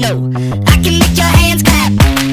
No, I can make your hands clap.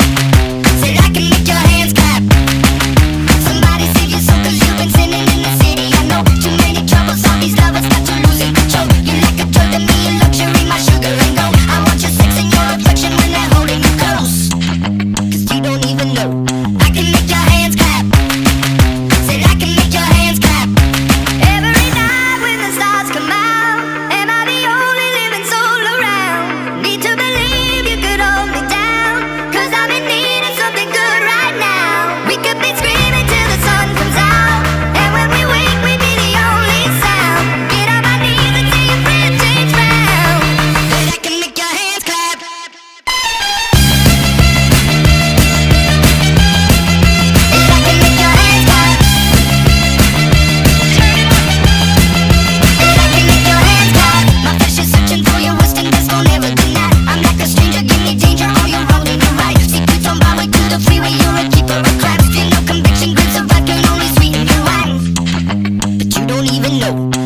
below.